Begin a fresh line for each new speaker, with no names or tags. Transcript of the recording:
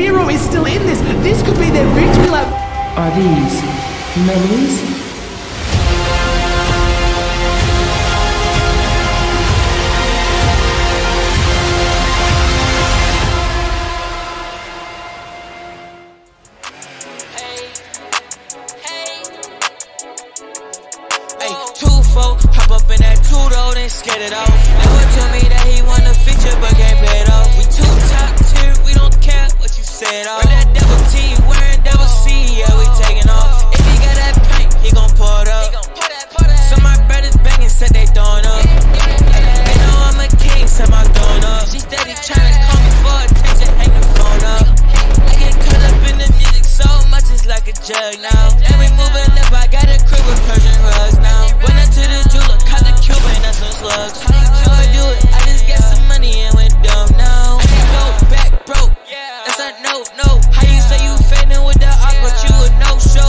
Mero is still in this. This could be their victory lap.
Are these memories?
Hey, two four, hop up in that two door, then skate it off. What you said that double T, wearing double C, yeah, we taking off. If he got that paint, he gon' pour it up. Some my brothers banging, said they throwing up. They know I'm a king, said my throwing up. She steady tryna call me for attention, hang the phone up. I get caught up in the music so much, it's like a jug now. though. How you say you fading with that op, but you a no show?